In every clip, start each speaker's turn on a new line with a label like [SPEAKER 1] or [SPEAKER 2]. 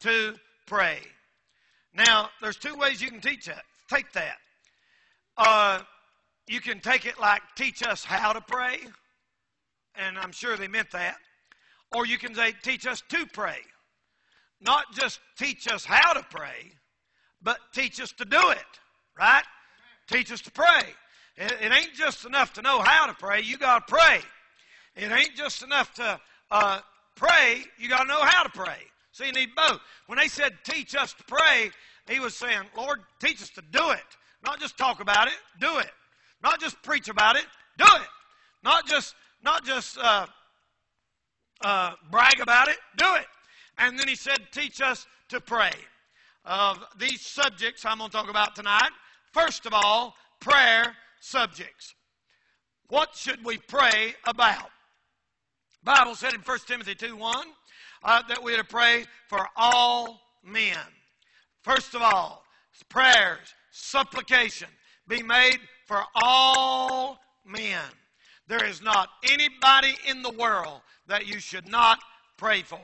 [SPEAKER 1] to pray. Now, there's two ways you can teach that. Take that. Uh, you can take it like teach us how to pray, and I'm sure they meant that. Or you can say teach us to pray. Not just teach us how to pray, but teach us to do it, right? Teach us to pray. It, it ain't just enough to know how to pray, you got to pray. It ain't just enough to uh, pray, you got to know how to pray. So you need both. When they said teach us to pray, he was saying, Lord, teach us to do it. Not just talk about it, do it. Not just preach about it, do it. Not just not just uh, uh, brag about it, do it. And then he said, teach us to pray. Of these subjects I'm going to talk about tonight, first of all, prayer subjects. What should we pray about? Bible said in 1 Timothy 2 1 uh, that we're to pray for all men. First of all, prayers, supplication be made for all men. There is not anybody in the world that you should not pray for.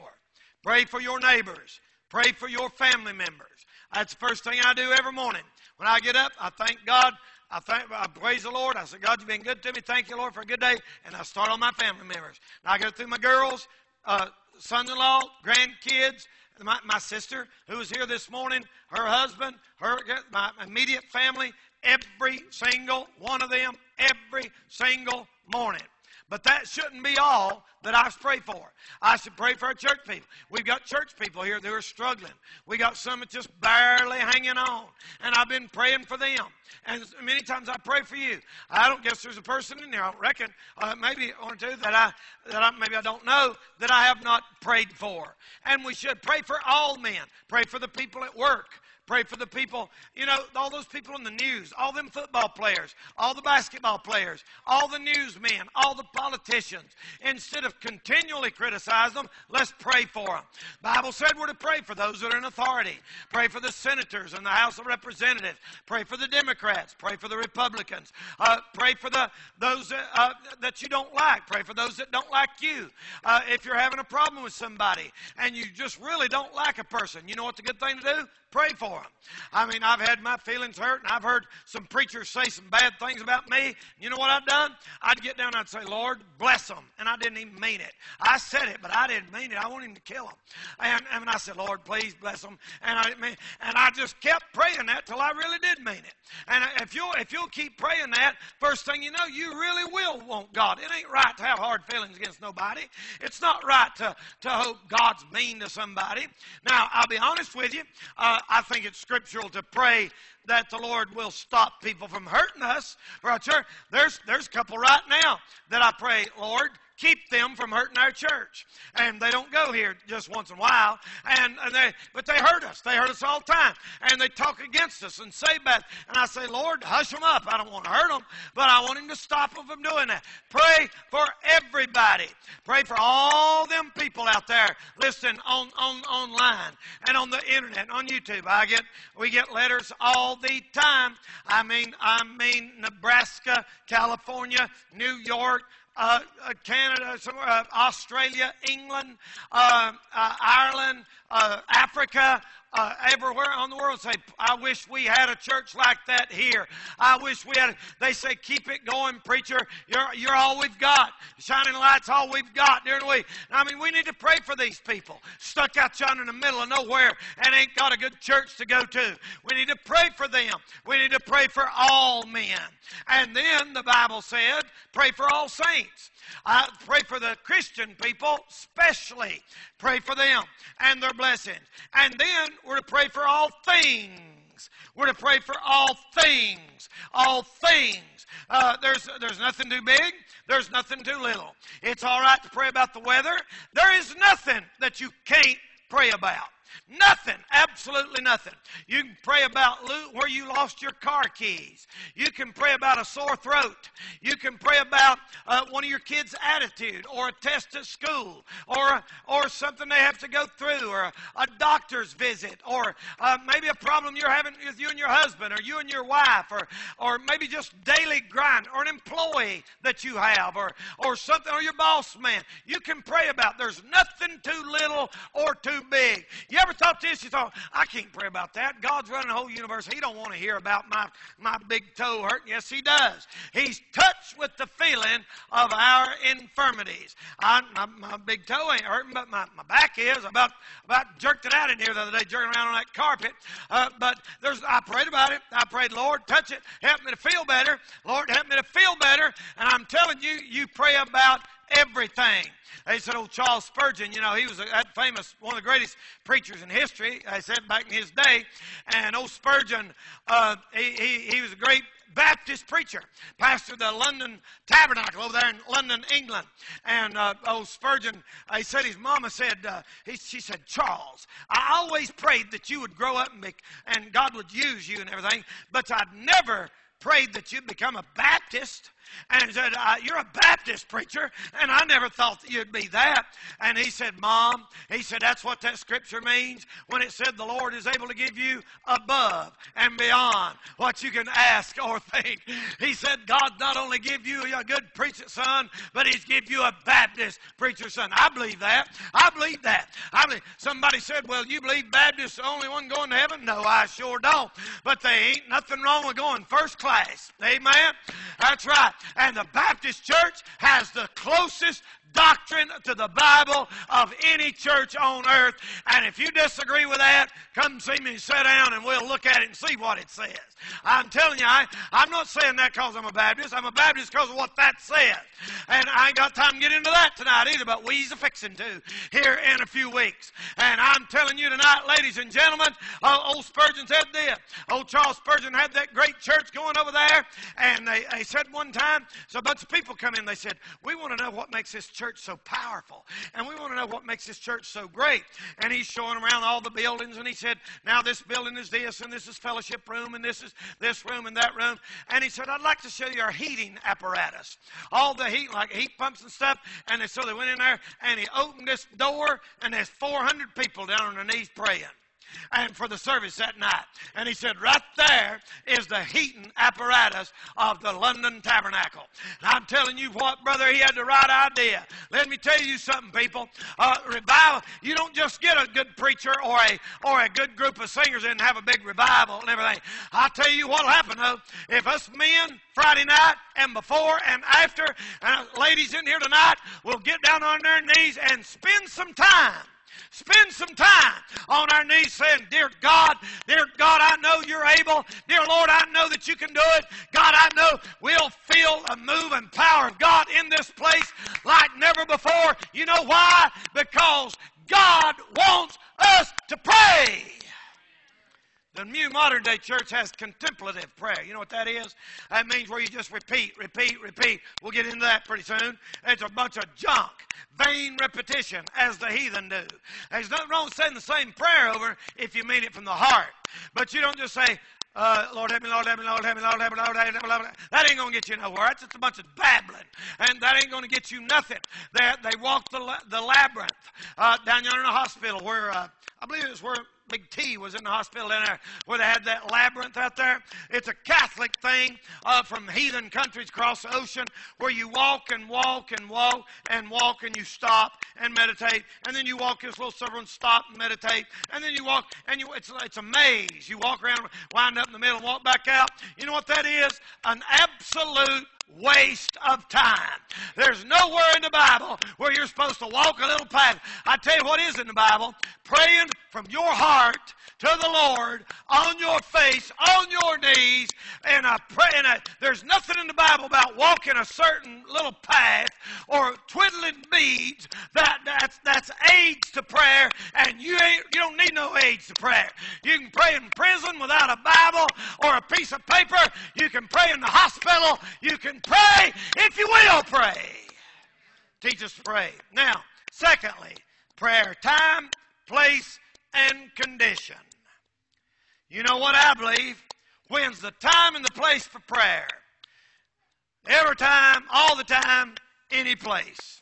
[SPEAKER 1] Pray for your neighbors. Pray for your family members. That's the first thing I do every morning. When I get up, I thank God. I thank, I praise the Lord. I say, God, you've been good to me. Thank you, Lord, for a good day. And I start on my family members. And I go through my girls, uh, sons-in-law, grandkids, my, my sister who was here this morning, her husband, her my immediate family, every single one of them, every single morning. But that shouldn't be all that I pray for. I should pray for our church people. We've got church people here that are struggling. We got some that just barely hanging on. And I've been praying for them. And many times I pray for you. I don't guess there's a person in there, I reckon, uh, maybe one or two that I, that I, maybe I don't know, that I have not prayed for. And we should pray for all men. Pray for the people at work. Pray for the people, you know, all those people in the news, all them football players, all the basketball players, all the newsmen, all the politicians. Instead of continually criticize them, let's pray for them. Bible said we're to pray for those that are in authority. Pray for the senators and the House of Representatives. Pray for the Democrats. Pray for the Republicans. Uh, pray for the those that, uh, that you don't like. Pray for those that don't like you. Uh, if you're having a problem with somebody and you just really don't like a person, you know what the good thing to do? Pray for them. I mean, I've had my feelings hurt, and I've heard some preachers say some bad things about me. You know what I've done? I'd get down and I'd say, Lord, bless them. And I didn't even mean it. I said it, but I didn't mean it. I want him to kill them. And, and I said, Lord, please bless them. And I, mean, and I just kept praying that till I really did mean it. And if you'll, if you'll keep praying that, first thing you know, you really will want God. It ain't right to have hard feelings against nobody. It's not right to, to hope God's mean to somebody. Now, I'll be honest with you. Uh, I think it's scriptural to pray that the Lord will stop people from hurting us. Right. There's there's a couple right now that I pray, Lord, keep them from hurting our church. And they don't go here just once in a while. And, and they, but they hurt us. They hurt us all the time. And they talk against us and say bad. And I say, Lord, hush them up. I don't want to hurt them, but I want him to stop them from doing that. Pray for everybody. Pray for all them people out there listening on, on online and on the internet, on YouTube. I get, we get letters all the time. I mean, I mean, Nebraska, California, New York, uh, uh, Canada, somewhere, uh, Australia, England, uh, uh, Ireland, uh, Africa, uh, everywhere on the world say, I wish we had a church like that here. I wish we had. They say, keep it going, preacher. You're, you're all we've got. Shining light's all we've got during the week. I mean, we need to pray for these people stuck out yonder in the middle of nowhere and ain't got a good church to go to. We need to pray for them. We need to pray for all men. And then the Bible said, pray for all saints. I pray for the Christian people, especially. Pray for them and their blessings. And then we're to pray for all things. We're to pray for all things. All things. Uh, there's, there's nothing too big. There's nothing too little. It's all right to pray about the weather. There is nothing that you can't pray about. Nothing, absolutely nothing. You can pray about where you lost your car keys. You can pray about a sore throat. You can pray about uh, one of your kids' attitude or a test at school or, or something they have to go through or a, a doctor's visit or uh, maybe a problem you're having with you and your husband or you and your wife or, or maybe just daily grind or an employee that you have or, or something or your boss man. You can pray about. There's nothing too little or too big. You ever thought this? You thought, I can't pray about that. God's running the whole universe. He don't want to hear about my, my big toe hurting. Yes, he does. He's touched with the feeling of our infirmities. I, my, my big toe ain't hurting, but my, my back is. About, about jerked it out in here the other day, jerking around on that carpet. Uh, but there's, I prayed about it. I prayed, Lord, touch it. Help me to feel better. Lord, help me to feel better. And I'm telling you, you pray about everything. They said, old Charles Spurgeon, you know, he was a, that famous, one of the greatest preachers in history, I said back in his day. And old Spurgeon, uh, he, he, he was a great Baptist preacher, pastored the London Tabernacle over there in London, England. And uh, old Spurgeon, he said his mama said, uh, he, she said, Charles, I always prayed that you would grow up and, be, and God would use you and everything, but I'd never prayed that you'd become a Baptist and said, uh, You're a Baptist preacher, and I never thought that you'd be that. And he said, Mom, he said, That's what that scripture means when it said the Lord is able to give you above and beyond what you can ask or think. He said, God not only give you a good preacher son, but He's give you a Baptist preacher son. I believe that. I believe that. I believe. Somebody said, Well, you believe Baptist the only one going to heaven? No, I sure don't. But they ain't nothing wrong with going first class. Amen? That's right. And the Baptist church has the closest doctrine to the Bible of any church on earth. And if you disagree with that, come see me sit down and we'll look at it and see what it says. I'm telling you, I, I'm not saying that because I'm a Baptist. I'm a Baptist because of what that says. And I ain't got time to get into that tonight either, but we's a fixing to here in a few weeks. And I'm telling you tonight, ladies and gentlemen, uh, old Spurgeon said this. Old Charles Spurgeon had that great church going over there, and they, they said one time, so a bunch of people come in, they said, We want to know what makes this church church so powerful. And we want to know what makes this church so great. And he's showing around all the buildings, and he said, Now this building is this, and this is fellowship room, and this is this room and that room. And he said, I'd like to show you our heating apparatus. All the heat, like heat pumps and stuff. And so they went in there, and he opened this door, and there's 400 people down on their knees praying and for the service that night. And he said, right there is the heating apparatus of the London Tabernacle. And I'm telling you what, brother, he had the right idea. Let me tell you something, people. Uh, revival, you don't just get a good preacher or a or a good group of singers and have a big revival and everything. I'll tell you what'll happen though. If us men Friday night and before and after, and ladies in here tonight will get down on their knees and spend some time Spend some time on our knees saying, Dear God, dear God, I know you're able. Dear Lord, I know that you can do it. God, I know we'll feel a move and power of God in this place like never before. You know why? Because God wants us to pray. The new modern day church has contemplative prayer. You know what that is? That means where you just repeat, repeat, repeat. We'll get into that pretty soon. It's a bunch of junk, vain repetition, as the heathen do. There's nothing wrong with saying the same prayer over if you mean it from the heart. But you don't just say, uh, Lord help me, Lord help me, Lord help me, Lord help me, Lord help me, Lord help me. That ain't going to get you nowhere. That's just a bunch of babbling. And that ain't going to get you nothing. They, they walked the, the labyrinth uh, down yonder in the hospital where, uh, I believe it was where Big T was in the hospital in there where they had that labyrinth out there. It's a Catholic thing uh, from heathen countries across the ocean where you walk and walk and walk and walk and you stop and meditate. And then you walk this little circle and stop and meditate. And then you walk and you, it's, it's a maze. You walk around, wind up in the middle and walk back out. You know what that is? An absolute waste of time. There's nowhere in the Bible where you're supposed to walk a little path. I tell you what is in the Bible praying from your heart to the Lord on your face, on your knees, and a pray. And there's nothing in the Bible about walking a certain little path or twiddling beads. That that's that's aids to prayer, and you ain't you don't need no aids to prayer. You can pray in prison without a Bible or a piece of paper. You can pray in the hospital. You can pray if you will pray. Teach us to pray. Now, secondly, prayer time, place, and condition. You know what I believe? When's the time and the place for prayer? Every time, all the time, any place.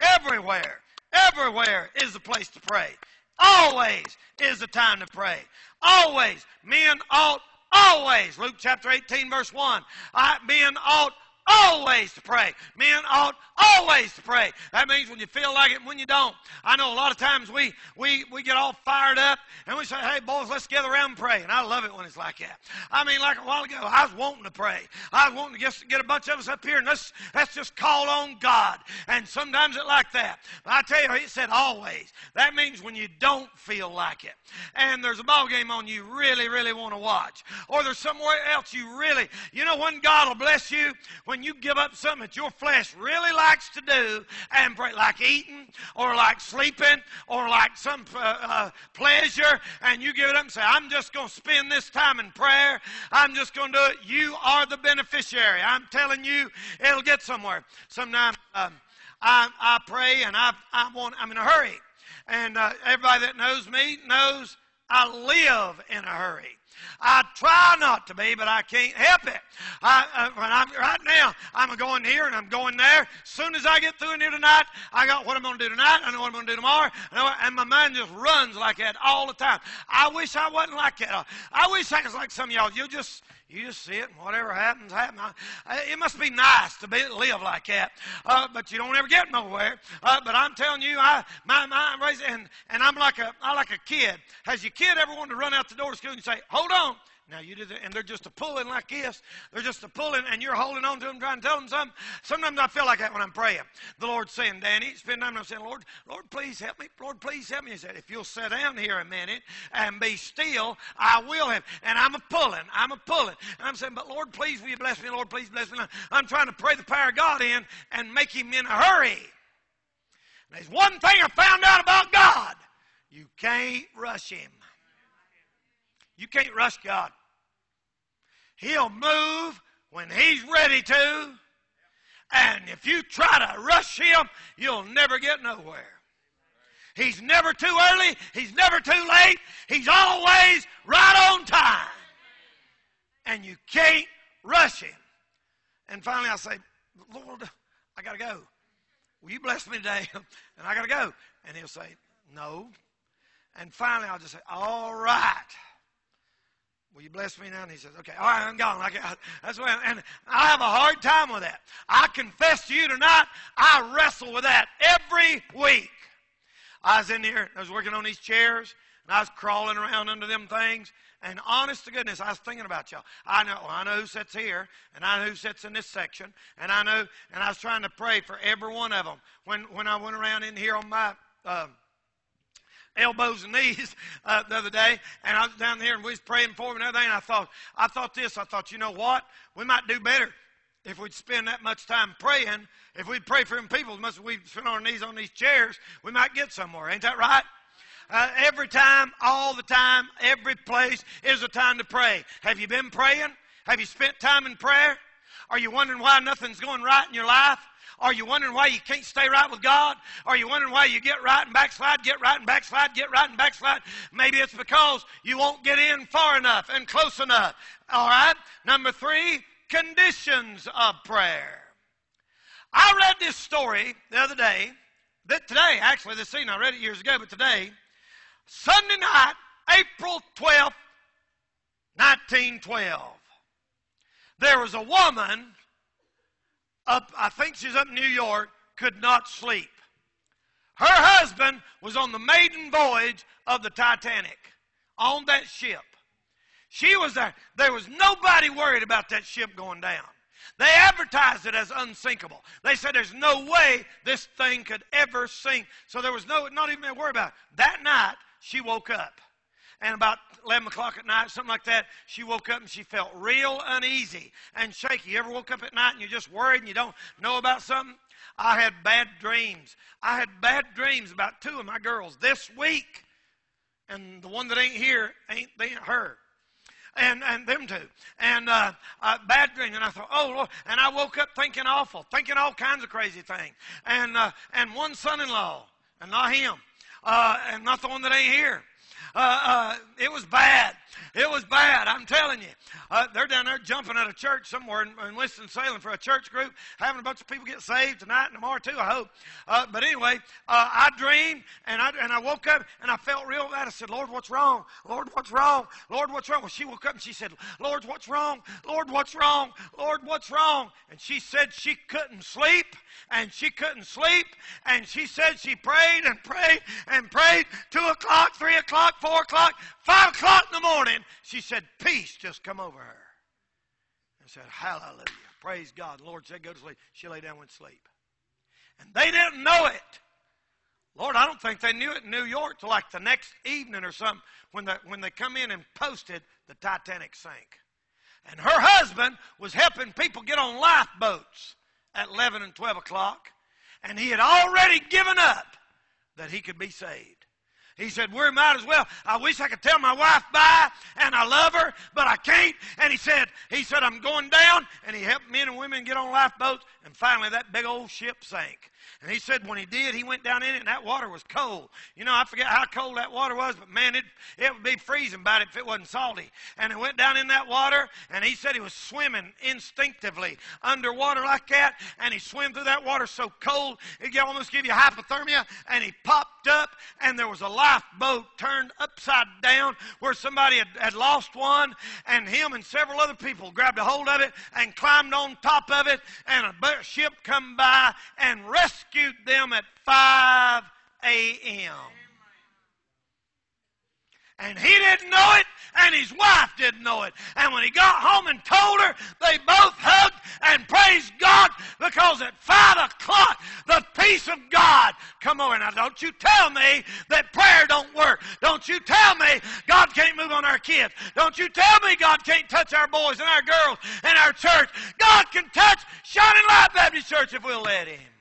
[SPEAKER 1] Everywhere, everywhere is the place to pray. Always is the time to pray. Always. Men ought always, Luke chapter 18, verse 1, I, men ought always to pray. Men ought always to pray. That means when you feel like it and when you don't. I know a lot of times we, we, we get all fired up and we say, hey, boys, let's gather around and pray. And I love it when it's like that. I mean, like a while ago, I was wanting to pray. I was wanting to get, get a bunch of us up here and let's, let's just call on God. And sometimes it like that. But I tell you, he said always. That means when you don't feel like it. And there's a ball game on you really, really want to watch. Or there's somewhere else you really, you know when God will bless you? When you give up something that your flesh really likes to do and pray, like eating or like sleeping or like some uh, uh, pleasure, and you give it up and say, I'm just going to spend this time in prayer. I'm just going to do it. You are the beneficiary. I'm telling you, it'll get somewhere. Sometimes um, I, I pray and I, I want, I'm in a hurry. And uh, everybody that knows me knows I live in a hurry. I try not to be, but I can't help it. I, uh, when I'm, right now, I'm going here and I'm going there. As soon as I get through in here tonight, I got what I'm going to do tonight. I know what I'm going to do tomorrow. And my mind just runs like that all the time. I wish I wasn't like that. I wish I was like some of y'all. You just you just sit and whatever happens, happens. It must be nice to be, live like that, uh, but you don't ever get nowhere. Uh, but I'm telling you, I my mind raised, and and I'm like a I like a kid. Has your kid ever wanted to run out the door to school and say, "Hold on"? Now you do that, and they're just a pulling like this. They're just a pulling, and you're holding on to them, trying to tell them something. Sometimes I feel like that when I'm praying. The Lord's saying, Danny, spend time. I'm saying, Lord, Lord, please help me. Lord, please help me. He said, if you'll sit down here a minute and be still, I will help. And I'm a pulling. I'm a pulling. And I'm saying, but Lord, please, will you bless me? Lord, please bless me. I'm trying to pray the power of God in and make Him in a hurry. There's one thing I found out about God: you can't rush Him. You can't rush God. He'll move when He's ready to. And if you try to rush Him, you'll never get nowhere. He's never too early. He's never too late. He's always right on time. And you can't rush Him. And finally I say, Lord, I got to go. Will you bless me today? And I got to go. And He'll say, No. And finally I'll just say, All right. Will you bless me now? And he says, Okay, all right, I'm gone. I, that's what, and I have a hard time with that. I confess to you tonight, I wrestle with that every week. I was in here, I was working on these chairs, and I was crawling around under them things. And honest to goodness, I was thinking about y'all. I know, I know who sits here, and I know who sits in this section, and I know, and I was trying to pray for every one of them. When when I went around in here on my uh, elbows and knees uh, the other day, and I was down there and we was praying for him and everything. And I thought, I thought this. I thought, you know what? We might do better if we'd spend that much time praying. If we'd pray for them people as much as we spend our knees on these chairs, we might get somewhere. Ain't that right? Uh, every time, all the time, every place is a time to pray. Have you been praying? Have you spent time in prayer? Are you wondering why nothing's going right in your life? Are you wondering why you can't stay right with God? Are you wondering why you get right and backslide, get right and backslide, get right and backslide? Maybe it's because you won't get in far enough and close enough. All right? Number three, conditions of prayer. I read this story the other day, that today, actually, this scene, I read it years ago, but today, Sunday night, April 12th, 1912, there was a woman up, I think she's up in New York, could not sleep. Her husband was on the maiden voyage of the Titanic on that ship. She was there. There was nobody worried about that ship going down. They advertised it as unsinkable. They said there's no way this thing could ever sink. So there was no, not even a worry about it. That night, she woke up and about 11 o'clock at night, something like that, she woke up and she felt real uneasy and shaky. You ever woke up at night and you're just worried and you don't know about something? I had bad dreams. I had bad dreams about two of my girls this week. And the one that ain't here ain't, they ain't her. And, and them two. And uh, uh, bad dreams. And I thought, oh, Lord. And I woke up thinking awful, thinking all kinds of crazy things. And, uh, and one son in law, and not him, uh, and not the one that ain't here uh, uh, it was bad. It was bad. I'm telling you. Uh, they're down there jumping at a church somewhere in, in Winston-Salem for a church group, having a bunch of people get saved tonight and tomorrow too, I hope. Uh, but anyway, uh, I dreamed and I, and I woke up and I felt real bad. I said, Lord, what's wrong? Lord, what's wrong? Lord, what's wrong? Well, she woke up and she said, Lord, what's wrong? Lord, what's wrong? Lord, what's wrong? And she said she couldn't sleep and she couldn't sleep and she said she prayed and prayed and prayed. Two o'clock, three o'clock, four o'clock, five o'clock in the morning. She said, peace just come over her. And said, hallelujah. Praise God. The Lord said, go to sleep. She lay down and went to sleep. And they didn't know it. Lord, I don't think they knew it in New York till like the next evening or something when, the, when they come in and posted the Titanic sank. And her husband was helping people get on lifeboats at 11 and 12 o'clock. And he had already given up that he could be saved. He said, We might as well. I wish I could tell my wife bye and I love her, but I can't. And he said, He said, I'm going down. And he helped men and women get on lifeboats. And finally, that big old ship sank. And he said when he did, he went down in it and that water was cold. You know, I forget how cold that water was, but man, it, it would be freezing about it if it wasn't salty. And he went down in that water and he said he was swimming instinctively underwater like that. And he swam through that water so cold, it could almost give you hypothermia. And he popped up and there was a lifeboat turned upside down where somebody had, had lost one. And him and several other people grabbed a hold of it and climbed on top of it. And a ship come by and rescued rescued them at 5 a.m. And he didn't know it, and his wife didn't know it. And when he got home and told her, they both hugged and praised God because at 5 o'clock, the peace of God come over. Now, don't you tell me that prayer don't work. Don't you tell me God can't move on our kids. Don't you tell me God can't touch our boys and our girls and our church. God can touch Shining Light Baptist Church if we'll let Him.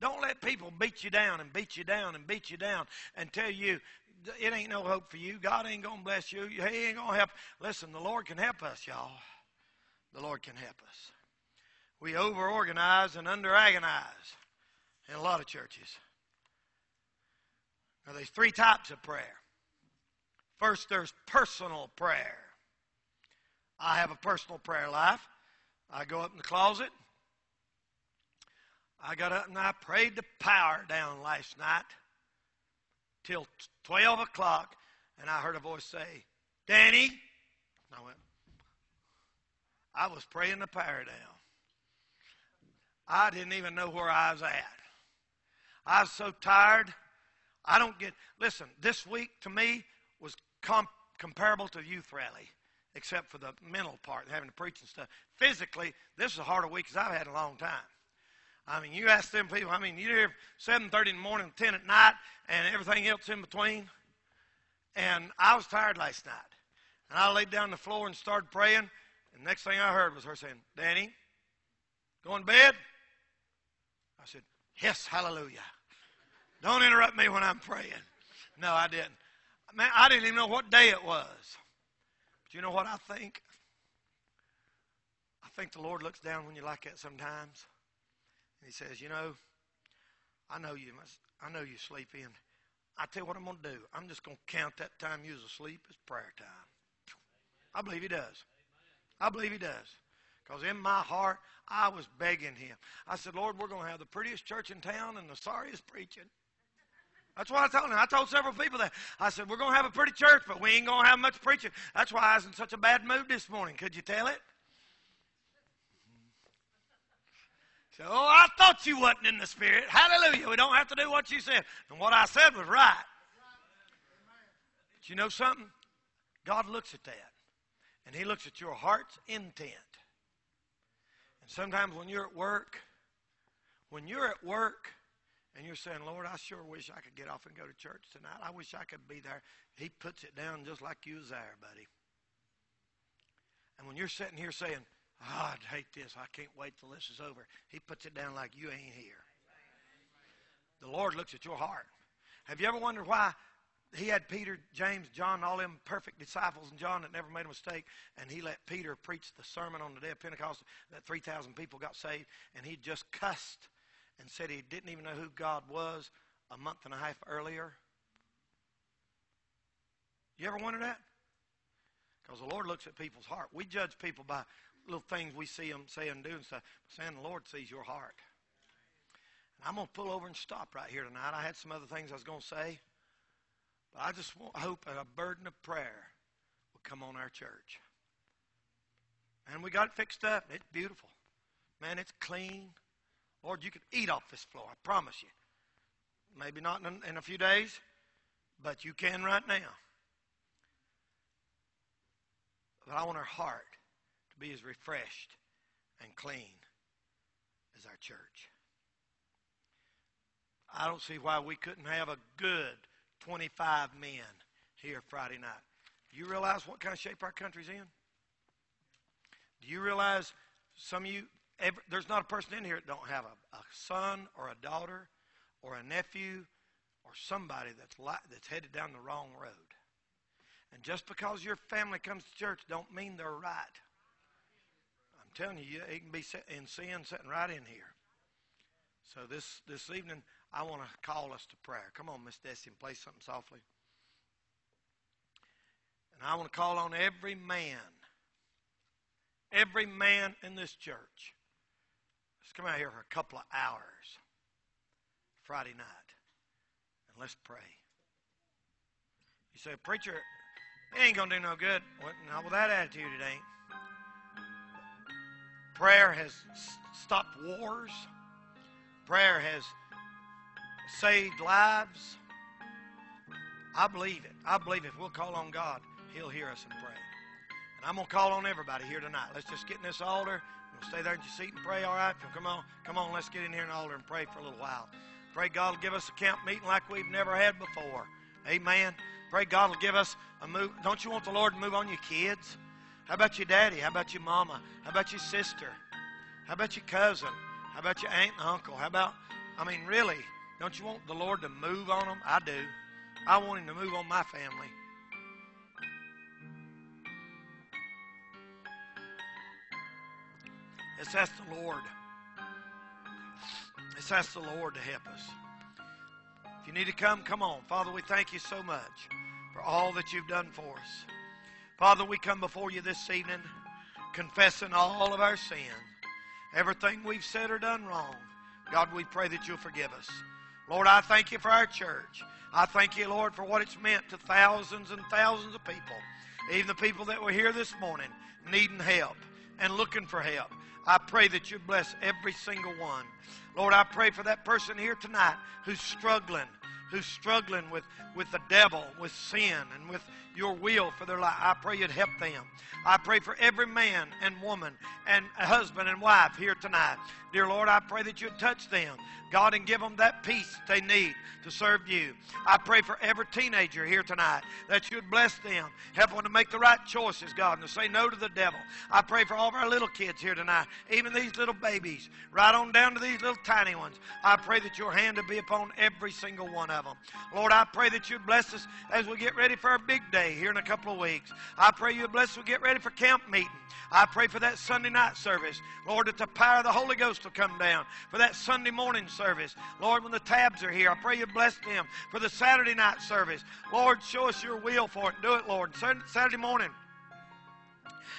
[SPEAKER 1] Don't let people beat you down and beat you down and beat you down and tell you it ain't no hope for you. God ain't going to bless you. He ain't going to help. Listen, the Lord can help us, y'all. The Lord can help us. We over organize and under agonize in a lot of churches. Now, there's three types of prayer. First, there's personal prayer. I have a personal prayer life. I go up in the closet I got up and I prayed the power down last night till 12 o'clock, and I heard a voice say, Danny. I went, I was praying the power down. I didn't even know where I was at. I was so tired. I don't get, listen, this week to me was com- comparable to youth rally, except for the mental part, having to preach and stuff. Physically, this is a harder week as I've had in a long time. I mean, you ask them people, I mean, you're here 7.30 in the morning, 10 at night, and everything else in between. And I was tired last night. And I laid down on the floor and started praying. And next thing I heard was her saying, Danny, going to bed? I said, yes, hallelujah. Don't interrupt me when I'm praying. No, I didn't. Man, I didn't even know what day it was. But you know what I think? I think the Lord looks down when you like that sometimes. And he says, You know, I know you must, I know you sleep in. I tell you what I'm going to do. I'm just going to count that time you was asleep as prayer time. I believe he does. I believe he does. Because in my heart, I was begging him. I said, Lord, we're going to have the prettiest church in town and the sorriest preaching. That's what I told him. I told several people that. I said, we're going to have a pretty church, but we ain't going to have much preaching. That's why I was in such a bad mood this morning. Could you tell it? So, oh, I thought you wasn't in the Spirit. Hallelujah. We don't have to do what you said. And what I said was right. But you know something? God looks at that. And He looks at your heart's intent. And sometimes when you're at work, when you're at work and you're saying, Lord, I sure wish I could get off and go to church tonight. I wish I could be there. He puts it down just like you was there, buddy. And when you're sitting here saying, Oh, I'd hate this. I can't wait till this is over. He puts it down like you ain't here. The Lord looks at your heart. Have you ever wondered why he had Peter, James, John, all them perfect disciples, and John that never made a mistake, and he let Peter preach the sermon on the day of Pentecost that 3,000 people got saved, and he just cussed and said he didn't even know who God was a month and a half earlier? You ever wonder that? Because the Lord looks at people's heart. We judge people by little things we see them say and do and stuff. But saying the Lord sees your heart. And I'm going to pull over and stop right here tonight. I had some other things I was going to say. But I just want, hope a burden of prayer will come on our church. And we got it fixed up. It's beautiful. Man, it's clean. Lord, you could eat off this floor. I promise you. Maybe not in, in a few days, but you can right now. But I want our heart be as refreshed and clean as our church. I don't see why we couldn't have a good 25 men here Friday night. Do you realize what kind of shape our country's in? Do you realize some of you, every, there's not a person in here that don't have a, a son or a daughter or a nephew or somebody that's, li- that's headed down the wrong road. And just because your family comes to church don't mean they're right. Telling you, it can be in sin sitting right in here. So this, this evening, I want to call us to prayer. Come on, Miss Desi, and play something softly. And I want to call on every man, every man in this church. Let's come out here for a couple of hours Friday night, and let's pray. You say, Preacher, it ain't going to do no good. Well, not with that attitude, it ain't. Prayer has stopped wars. Prayer has saved lives. I believe it. I believe if we'll call on God, He'll hear us and pray. And I'm to call on everybody here tonight. Let's just get in this altar. We'll stay there in your seat and pray, all right? Come on, come on, let's get in here in the altar and pray for a little while. Pray God will give us a camp meeting like we've never had before. Amen. Pray God will give us a move. Don't you want the Lord to move on your kids? How about your daddy? How about your mama? How about your sister? How about your cousin? How about your aunt and uncle? How about, I mean, really, don't you want the Lord to move on them? I do. I want Him to move on my family. Let's ask the Lord. Let's ask the Lord to help us. If you need to come, come on. Father, we thank you so much for all that you've done for us. Father, we come before you this evening confessing all of our sin, everything we've said or done wrong. God, we pray that you'll forgive us. Lord, I thank you for our church. I thank you, Lord, for what it's meant to thousands and thousands of people, even the people that were here this morning needing help and looking for help. I pray that you bless every single one. Lord, I pray for that person here tonight who's struggling who's struggling with, with the devil, with sin, and with your will for their life. I pray you'd help them. I pray for every man and woman and husband and wife here tonight. Dear Lord, I pray that you'd touch them, God, and give them that peace they need to serve you. I pray for every teenager here tonight that you'd bless them, help them to make the right choices, God, and to say no to the devil. I pray for all of our little kids here tonight, even these little babies, right on down to these little tiny ones. I pray that your hand will be upon every single one of them. Lord, I pray that you'd bless us as we get ready for our big day here in a couple of weeks. I pray you'd bless us we get ready for camp meeting. I pray for that Sunday night service. Lord, that the power of the Holy Ghost will come down. For that Sunday morning service. Lord, when the tabs are here, I pray you bless them. For the Saturday night service. Lord, show us your will for it. Do it, Lord. Saturday morning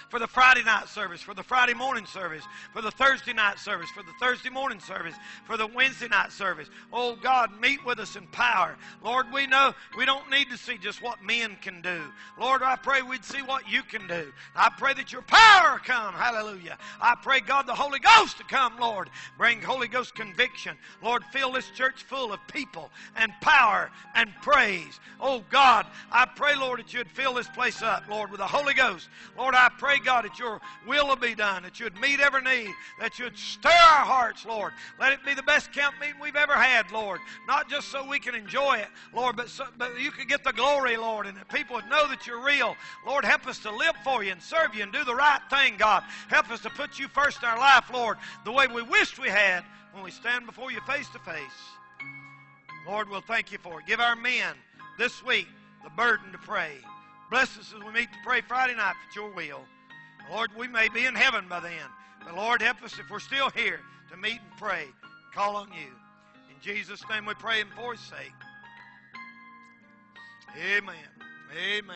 [SPEAKER 1] for the Friday night service, for the Friday morning service, for the Thursday night service, for the Thursday morning service, for the Wednesday night service. Oh God, meet with us in power. Lord, we know we don't need to see just what men can do. Lord, I pray we'd see what you can do. I pray that your power come. Hallelujah. I pray, God, the Holy Ghost to come, Lord. Bring Holy Ghost conviction. Lord, fill this church full of people and power and praise. Oh God, I pray, Lord, that you'd fill this place up, Lord, with the Holy Ghost. Lord, I pray, God, that your will will be done, that you'd meet every need, that you'd stir our hearts, Lord. Let it be the best camp meeting we've ever had, Lord. Not just so we can enjoy it, Lord, but, so, but you can get the glory, Lord, and that people would know that you're real. Lord, help us to live for you and serve you and do the right thing, God. Help us to put you first in our life, Lord, the way we wished we had when we stand before you face to face. Lord, we'll thank you for it. Give our men this week the burden to pray. Bless us as we meet to pray Friday night for your will. Lord, we may be in heaven by then. But Lord, help us if we're still here to meet and pray. Call on you. In Jesus' name we pray and for his sake. Amen. Amen.